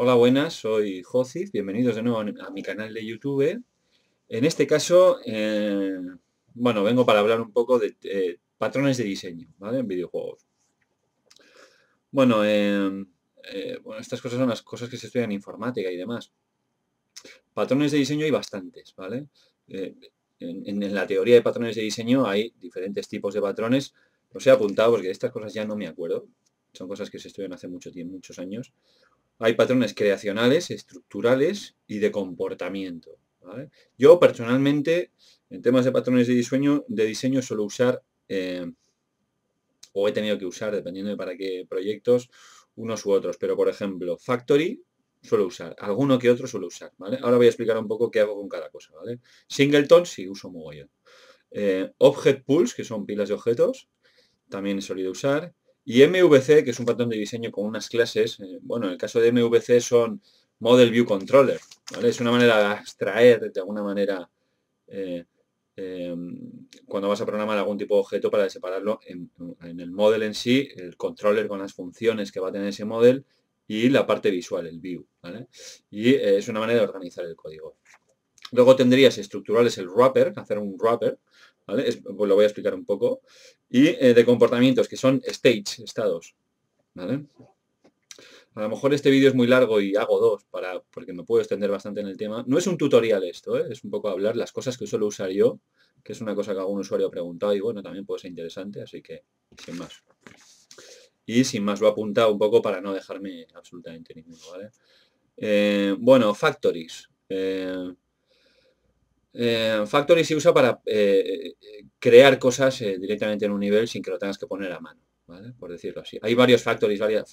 Hola, buenas, soy Jocif, bienvenidos de nuevo a mi canal de YouTube. En este caso, eh, bueno, vengo para hablar un poco de eh, patrones de diseño, ¿vale? En videojuegos. Bueno, eh, bueno, estas cosas son las cosas que se estudian en informática y demás. Patrones de diseño hay bastantes, ¿vale? en, la teoría de patrones de diseño hay diferentes tipos de patrones. Los he apuntado porque de estas cosas ya no me acuerdo. Son cosas que se estudian hace mucho tiempo, muchos años. Hay patrones creacionales, estructurales y de comportamiento. Yo personalmente, en temas de patrones de diseño, de diseño suelo usar, eh, o he tenido que usar, dependiendo de para qué proyectos, unos u otros. Pero por ejemplo, Factory suelo usar, alguno que otro suelo usar. Ahora voy a explicar un poco qué hago con cada cosa. Singleton sí uso mogollón. Eh, object Pools, que son pilas de objetos, también he solido usar. Y MVC, que es un patrón de diseño con unas clases, eh, bueno, en el caso de MVC son Model View Controller, Es una manera de extraer de alguna manera eh, em, cuando vas a programar algún tipo de objeto para separarlo en, el model en sí, el controller con las funciones que va a tener ese model y la parte visual, el view, Y eh, es una manera de organizar el código. Luego tendrías estructurales el wrapper, hacer un wrapper, pues lo voy a explicar un poco. Y eh, de comportamientos, que son states, estados. A lo mejor este vídeo es muy largo y hago dos, para, porque me puedo extender bastante en el tema. No es un tutorial esto, ¿eh? es un poco hablar las cosas que suelo usar yo, que es una cosa que algún usuario ha preguntado y bueno, también puede ser interesante, así que sin más. Y sin más lo he apuntado un poco para no dejarme absolutamente ninguno, ¿vale? Eh, bueno, factories. Factory se usa para eh, crear cosas eh, directamente en un nivel sin que lo tengas que poner a mano, Por decirlo así. Hay varios factories, varias,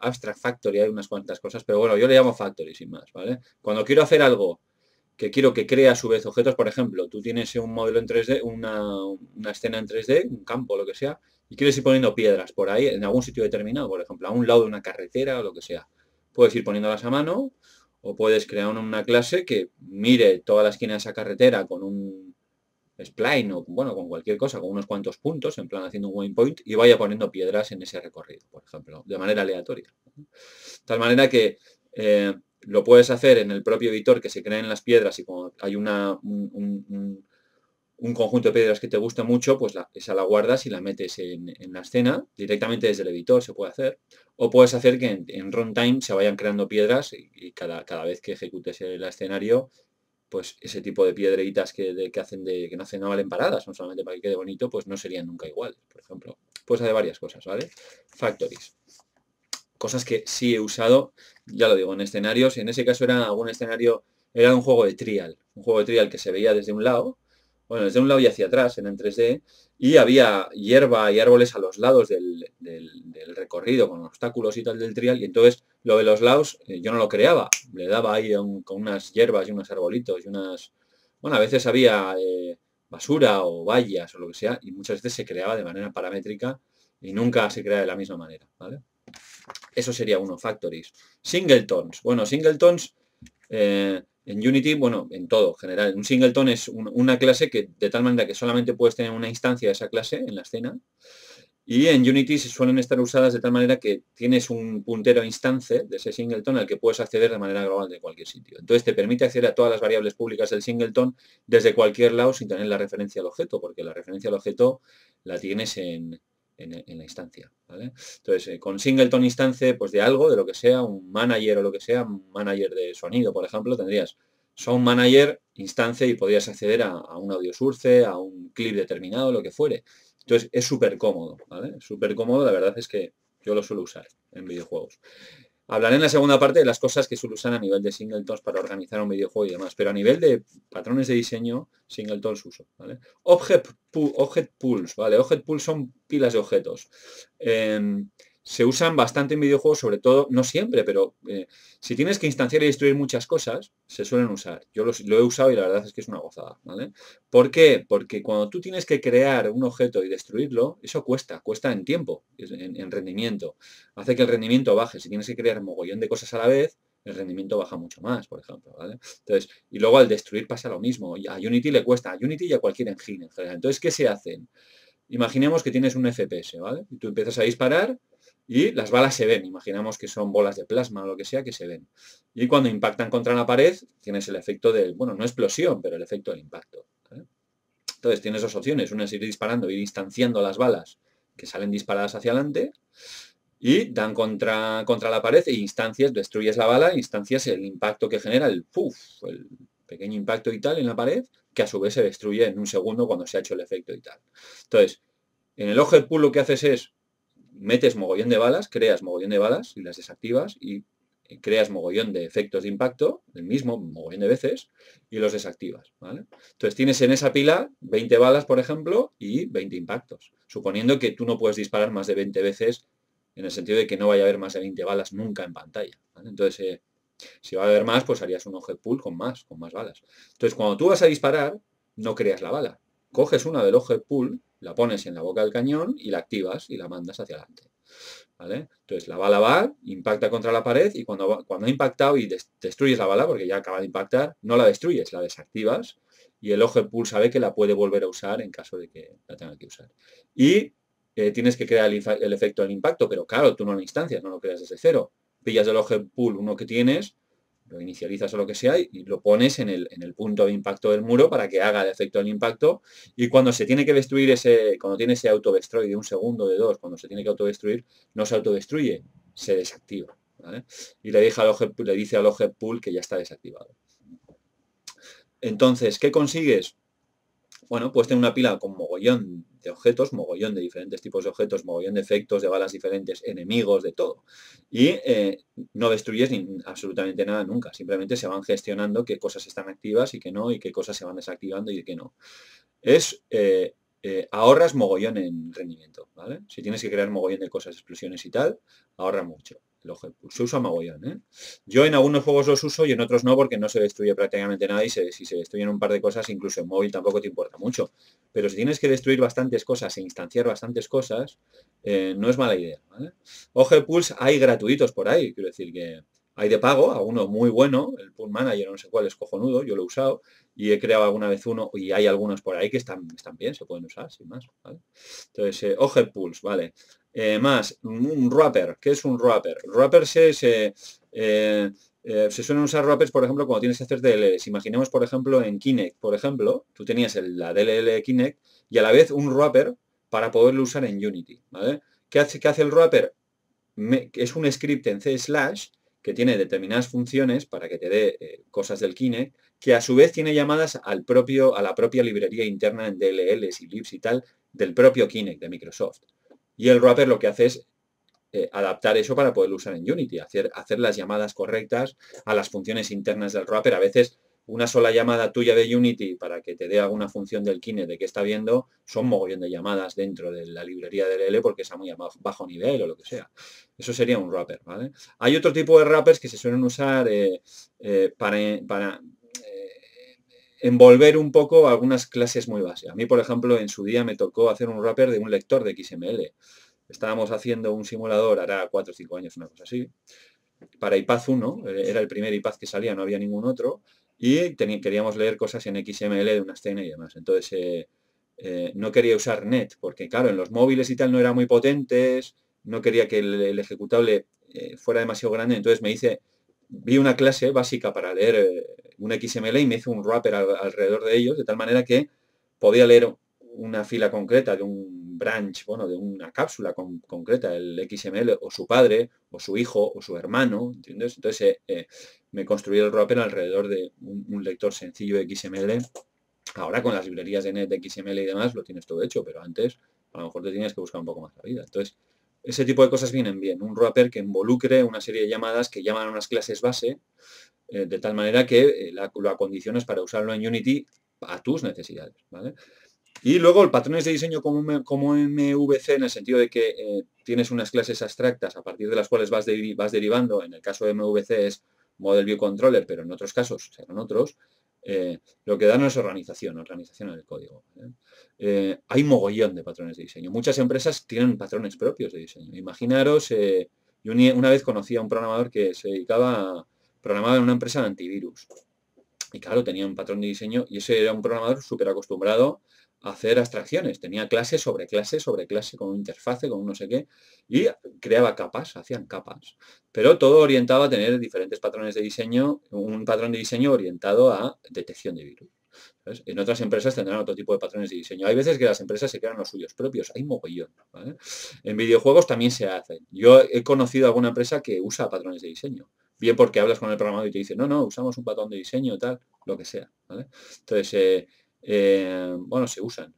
Abstract Factory, hay unas cuantas cosas, pero bueno, yo le llamo Factory sin más, ¿vale? Cuando quiero hacer algo que quiero que crea a su vez objetos, por ejemplo, tú tienes un modelo en 3D, una, escena en 3D, un campo, lo que sea, y quieres ir poniendo piedras por ahí, en algún sitio determinado, por ejemplo, a un lado de una carretera o lo que sea. Puedes ir poniéndolas a mano o puedes crear una clase que mire toda la esquina de esa carretera con un spline o bueno, con cualquier cosa, con unos cuantos puntos, en plan haciendo un waypoint, y vaya poniendo piedras en ese recorrido, por ejemplo, de manera aleatoria. Tal manera que eh, lo puedes hacer en el propio editor que se creen las piedras y como hay una, un, un conjunto de piedras que te gusta mucho, pues esa la guardas y la metes en, la escena, directamente desde el editor se puede hacer. O puedes hacer que en, runtime se vayan creando piedras y, cada, cada, vez que ejecutes el escenario, pues ese tipo de piedritas que, que, hacen de, que no hacen no valen paradas, no solamente para que quede bonito, pues no serían nunca igual, por ejemplo. Puedes hacer varias cosas, ¿vale? Factories. Cosas que sí he usado, ya lo digo, en escenarios. En ese caso era algún escenario, era un juego de trial. Un juego de trial que se veía desde un lado bueno, desde un lado y hacia atrás, en 3D, y había hierba y árboles a los lados del, recorrido, con obstáculos y tal del trial, y entonces lo de los lados eh, yo no lo creaba, le daba ahí con unas hierbas y unos arbolitos y unas... Bueno, a veces había eh, basura o vallas o lo que sea, y muchas veces se creaba de manera paramétrica y nunca se crea de la misma manera, ¿vale? Eso sería uno, factories. Singletons. Bueno, singletons... Eh, en Unity, bueno, en todo, en general. Un singleton es una clase que de tal manera que solamente puedes tener una instancia de esa clase en la escena. Y en Unity se suelen estar usadas de tal manera que tienes un puntero instance de ese singleton al que puedes acceder de manera global de cualquier sitio. Entonces te permite acceder a todas las variables públicas del singleton desde cualquier lado sin tener la referencia al objeto, porque la referencia al objeto la tienes en, en, la instancia. Entonces, eh, con singleton instance, pues de algo, de lo que sea, un manager o lo que sea, un manager de sonido, por ejemplo, tendrías Sound Manager instancia y podrías acceder a, un audio source, a un clip determinado, lo que fuere. Entonces, es súper cómodo, ¿vale? Súper cómodo, la verdad es que yo lo suelo usar en videojuegos. Hablaré en la segunda parte de las cosas que suelo usar a nivel de singletons para organizar un videojuego y demás, pero a nivel de patrones de diseño, singletons uso. ¿vale? Object, object pools, ¿vale? Object pools son pilas de objetos. Em, se usan bastante en videojuegos, sobre todo, no siempre, pero eh, si tienes que instanciar y destruir muchas cosas, se suelen usar. Yo lo he usado y la verdad es que es una gozada, ¿vale? ¿Por qué? Porque cuando tú tienes que crear un objeto y destruirlo, eso cuesta, cuesta en tiempo, en, rendimiento. Hace que el rendimiento baje. Si tienes que crear mogollón de cosas a la vez, el rendimiento baja mucho más, por ejemplo, ¿vale? Entonces, y luego al destruir pasa lo mismo. A Unity le cuesta, a Unity y a cualquier engine en general. Entonces, ¿qué se hacen? Imaginemos que tienes un FPS, ¿vale? Y tú empiezas a disparar y las balas se ven. Imaginamos que son bolas de plasma o lo que sea que se ven. Y cuando impactan contra la pared, tienes el efecto de, bueno, no explosión, pero el efecto del impacto. Entonces tienes dos opciones. Una es ir disparando, ir instanciando las balas que salen disparadas hacia adelante y dan contra, contra la pared e instancias, destruyes la bala, instancias el impacto que genera, el puff, el pequeño impacto y tal en la pared, que a su vez se destruye en un segundo cuando se ha hecho el efecto y tal. Entonces, en el ojo de pool lo que haces es metes mogollón de balas, creas mogollón de balas y las desactivas y creas mogollón de efectos de impacto, el mismo, mogollón de veces, y los desactivas. Entonces tienes en esa pila 20 balas, por ejemplo, y 20 impactos, suponiendo que tú no puedes disparar más de 20 veces en el sentido de que no vaya a haber más de 20 balas nunca en pantalla. Entonces, eh, si va a haber más, pues harías un object pool con más, con más balas. Entonces, cuando tú vas a disparar, no creas la bala. Coges una del object pool la pones en la boca del cañón y la activas y la mandas hacia adelante. Entonces la bala va, impacta contra la pared y cuando, cuando ha impactado y destruyes la bala, porque ya acaba de impactar, no la destruyes, la desactivas y el ojo pool sabe que la puede volver a usar en caso de que la tenga que usar. Y eh, tienes que crear el, efecto del impacto, pero claro, tú no lo instancias, no lo creas desde cero. Pillas del ojo pool uno que tienes, lo inicializas o lo que sea y lo pones en el, en el, punto de impacto del muro para que haga el efecto del impacto y cuando se tiene que destruir ese, cuando tiene ese autodestroy de un segundo, de dos, cuando se tiene que autodestruir, no se autodestruye, se desactiva. Y le, deja al le dice al object pool que ya está desactivado. Entonces, ¿qué consigues? Bueno, pues tener una pila con mogollón de objetos, mogollón de diferentes tipos de objetos, mogollón de efectos, de balas diferentes, enemigos, de todo. Y eh, no destruyes absolutamente nada nunca, simplemente se van gestionando qué cosas están activas y qué no, y qué cosas se van desactivando y qué no. Es eh, eh, ahorras mogollón en rendimiento, ¿vale? Si tienes que crear mogollón de cosas, explosiones y tal, ahorra mucho. Se usa mogollón, ¿eh? Yo en algunos juegos los uso y en otros no porque no se destruye prácticamente nada y si se destruyen un par de cosas, incluso en móvil tampoco te importa mucho. Pero si tienes que destruir bastantes cosas e instanciar bastantes cosas, eh, no es mala idea, ¿vale? Oje hay gratuitos por ahí, quiero decir que hay de pago, a uno muy bueno, el Pool Manager, no sé cuál es cojonudo, yo lo he usado y he creado alguna vez uno y hay algunos por ahí que están, están bien, se pueden usar, sin más. Entonces, eh, Pulse, vale. Eh, más, un wrapper, ¿qué es un wrapper? Wrapper se, se, eh, eh, se suelen usar wrappers, por ejemplo, cuando tienes que hacer DLLs. Imaginemos, por ejemplo, en Kinect, por ejemplo, tú tenías la DLL de Kinect y a la vez un wrapper para poderlo usar en Unity. ¿vale? ¿Qué, hace, hace el wrapper? es un script en C slash que tiene determinadas funciones para que te dé cosas del Kinect, que a su vez tiene llamadas al propio, a la propia librería interna en DLLs y libs y tal del propio Kinect de Microsoft. Y el wrapper lo que hace es eh, adaptar eso para poderlo usar en Unity, hacer, hacer las llamadas correctas a las funciones internas del wrapper. A veces una sola llamada tuya de Unity para que te dé alguna función del Kinect de que está viendo, son mogollón de llamadas dentro de la librería de DLL porque es a muy bajo nivel o lo que sea. Eso sería un wrapper, ¿vale? Hay otro tipo de wrappers que se suelen usar eh, eh, para, para envolver un poco algunas clases muy básicas. A mí, por ejemplo, en su día me tocó hacer un wrapper de un lector de XML. Estábamos haciendo un simulador, hará 4 o 5 años, una cosa así, para iPad 1, era el primer iPad que salía, no había ningún otro, y queríamos leer cosas en XML de una escena y demás. Entonces eh, eh, no quería usar net, porque claro, en los móviles y tal no eran muy potentes, no quería que el, ejecutable eh, fuera demasiado grande, entonces me hice, vi una clase básica para leer un XML y me hice un wrapper alrededor de ellos, de tal manera que podía leer una fila concreta de un branch, bueno, de una cápsula concreta, el XML, o su padre, o su hijo, o su hermano, ¿entiendes? Entonces me construí el wrapper alrededor de un, lector sencillo de XML. Ahora con las librerías de net de XML y demás lo tienes todo hecho, pero antes a lo mejor te tienes que buscar un poco más la vida. Entonces, ese tipo de cosas vienen bien. Un wrapper que involucre una serie de llamadas que llaman a unas clases base, eh, de tal manera que eh, lo acondiciones para usarlo en Unity a tus necesidades. Y luego el patrones de diseño como, como MVC en el sentido de que eh, tienes unas clases abstractas a partir de las cuales vas, vas derivando, en el caso de MVC es Model View Controller, pero en otros casos serán otros, lo que dan es organización, organización en el código. hay mogollón de patrones de diseño. Muchas empresas tienen patrones propios de diseño. Imaginaros, yo una vez conocí a un programador que se dedicaba a programar en una empresa de antivirus. Y claro, tenía un patrón de diseño y ese era un programador súper acostumbrado hacer abstracciones. Tenía clase sobre clase sobre clase con una interfase, con un no sé qué, y creaba capas, hacían capas. Pero todo orientado a tener diferentes patrones de diseño, un patrón de diseño orientado a detección de virus. En otras empresas tendrán otro tipo de patrones de diseño. Hay veces que las empresas se crean los suyos propios, hay mogollón. En videojuegos también se hace. Yo he conocido alguna empresa que usa patrones de diseño. Bien porque hablas con el programador y te dice, no, no, usamos un patrón de diseño, tal, lo que sea. Entonces, eh, eh, bueno, se usan.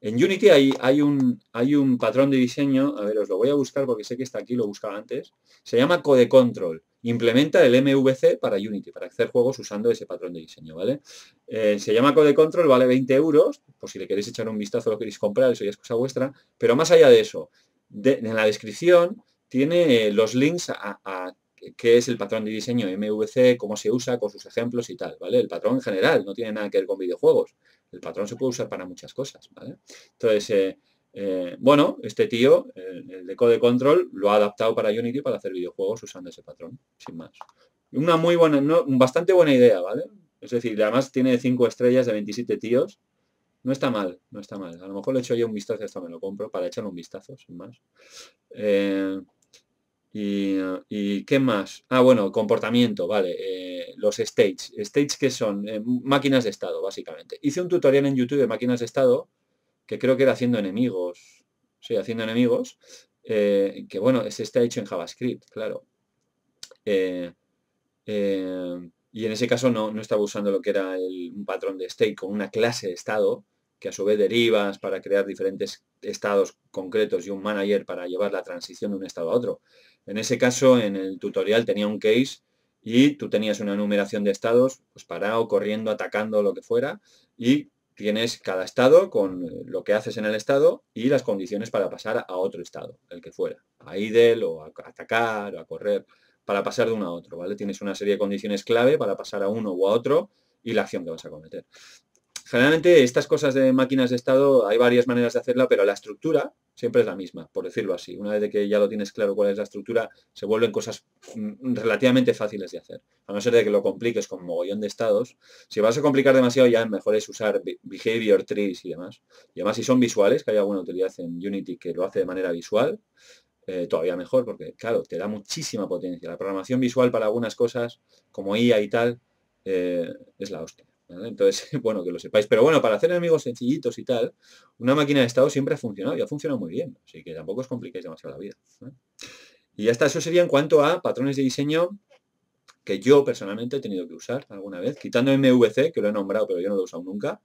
En Unity hay, hay, un, hay un patrón de diseño, a ver, os lo voy a buscar porque sé que está aquí, lo buscaba antes, se llama Code Control. Implementa el MVC para Unity, para hacer juegos usando ese patrón de diseño, ¿vale? Eh, se llama Code Control, vale 20 euros, por si le queréis echar un vistazo lo queréis comprar, eso ya es cosa vuestra, pero más allá de eso, en la descripción tiene los links a, a qué es el patrón de diseño MVC, cómo se usa, con sus ejemplos y tal, ¿vale? El patrón en general, no tiene nada que ver con videojuegos. El patrón se puede usar para muchas cosas, ¿vale? Entonces, eh, eh, bueno, este tío, el, de Code Control, lo ha adaptado para Unity para hacer videojuegos usando ese patrón, sin más. Una muy buena, no, bastante buena idea, ¿vale? Es decir, además tiene 5 estrellas de 27 tíos. No está mal, no está mal. A lo mejor le echo yo un vistazo, esto me lo compro, para echarle un vistazo, sin más. Eh, y, qué más? Ah, bueno, comportamiento, vale. Eh, los states. States que son eh, máquinas de estado, básicamente. Hice un tutorial en YouTube de máquinas de estado, que creo que era haciendo enemigos. Sí, haciendo enemigos. Eh, que bueno, ese está hecho en JavaScript, claro. y en ese caso no, no, estaba usando lo que era un patrón de state con una clase de estado, que a su vez derivas para crear diferentes estados concretos y un manager para llevar la transición de un estado a otro. En ese caso, en el tutorial tenía un case y tú tenías una numeración de estados, pues parado, corriendo, atacando, lo que fuera, y tienes cada estado con lo que haces en el estado y las condiciones para pasar a otro estado, el que fuera, a idle o a atacar o a correr, para pasar de uno a otro. Tienes una serie de condiciones clave para pasar a uno u a otro y la acción que vas a cometer. Generalmente estas cosas de máquinas de estado hay varias maneras de hacerla, pero la estructura siempre es la misma, por decirlo así. Una vez que ya lo tienes claro cuál es la estructura, se vuelven cosas mm, relativamente fáciles de hacer. A no ser de que lo compliques con mogollón de estados. Si vas a complicar demasiado ya mejor es usar behavior trees y demás. Y además si son visuales, que hay alguna utilidad en Unity que lo hace de manera visual, eh, todavía mejor, porque claro, te da muchísima potencia. La programación visual para algunas cosas, como IA y tal, eh, es la hostia. Entonces, bueno, que lo sepáis. Pero bueno, para hacer enemigos sencillitos y tal, una máquina de estado siempre ha funcionado y ha funcionado muy bien. Así que tampoco os compliquéis demasiado la vida. Y ya está, eso sería en cuanto a patrones de diseño que yo personalmente he tenido que usar alguna vez, quitando MVC, que lo he nombrado, pero yo no lo he usado nunca.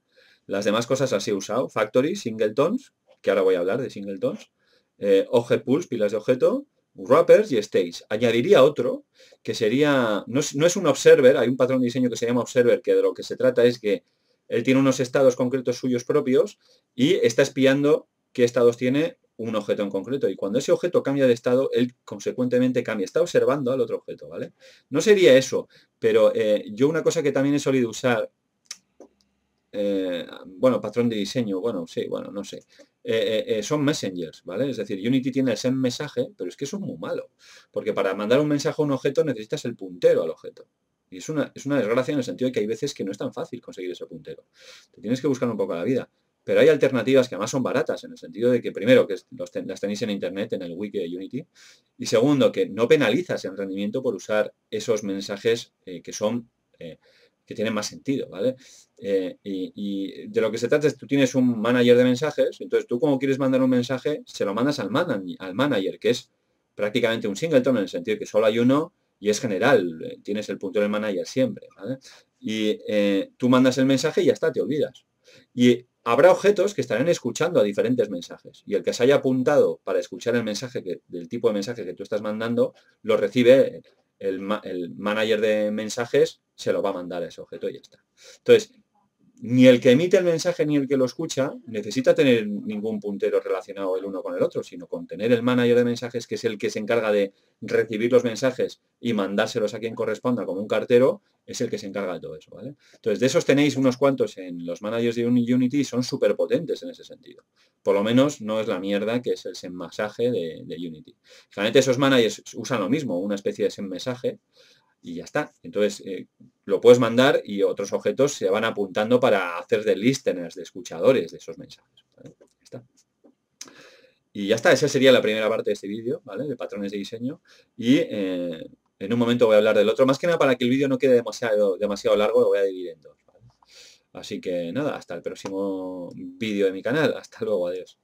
Las demás cosas las he usado. Factory, singletons, que ahora voy a hablar de singletons. Eh, pools, pilas de objeto wrappers y stage. Añadiría otro, que sería, no es, un observer, hay un patrón de diseño que se llama observer, que de lo que se trata es que él tiene unos estados concretos suyos propios y está espiando qué estados tiene un objeto en concreto. Y cuando ese objeto cambia de estado, él consecuentemente cambia. Está observando al otro objeto, ¿vale? No sería eso, pero eh, yo una cosa que también he solido usar eh, bueno, patrón de diseño, bueno, sí, bueno, no sé. Eh, eh, son messengers, ¿vale? Es decir, Unity tiene el send mensaje, pero es que eso es muy malo. Porque para mandar un mensaje a un objeto necesitas el puntero al objeto. Y es una, es una desgracia en el sentido de que hay veces que no es tan fácil conseguir ese puntero. Te tienes que buscar un poco la vida. Pero hay alternativas que además son baratas, en el sentido de que primero, que las tenéis en internet, en el wiki de Unity, y segundo, que no penalizas el rendimiento por usar esos mensajes que son que tienen más sentido, ¿vale? Eh, y, de lo que se trata es, tú tienes un manager de mensajes, entonces tú como quieres mandar un mensaje, se lo mandas al, al manager, que es prácticamente un singleton en el sentido que solo hay uno y es general, eh, tienes el punto del manager siempre. Y eh, tú mandas el mensaje y ya está, te olvidas. Y habrá objetos que estarán escuchando a diferentes mensajes y el que se haya apuntado para escuchar el mensaje que, del tipo de mensaje que tú estás mandando, lo recibe el, manager de mensajes se lo va a mandar a ese objeto y ya está. Entonces, ni el que emite el mensaje ni el que lo escucha necesita tener ningún puntero relacionado el uno con el otro, sino con tener el manager de mensajes, que es el que se encarga de recibir los mensajes y mandárselos a quien corresponda como un cartero, es el que se encarga de todo eso, ¿vale? Entonces, de esos tenéis unos cuantos en los managers de Unity y son súper potentes en ese sentido. Por lo menos no es la mierda que es el mensaje de, de Unity. Generalmente esos managers usan lo mismo, una especie de mensaje y ya está. Entonces, eh, lo puedes mandar y otros objetos se van apuntando para hacer de listeners, de escuchadores de esos mensajes. Y ya está, esa sería la primera parte de este vídeo, ¿vale? De patrones de diseño. Y eh, en un momento voy a hablar del otro. Más que nada para que el vídeo no quede demasiado, demasiado largo, lo voy a dividir en dos. Así que nada, hasta el próximo vídeo de mi canal. Hasta luego, adiós.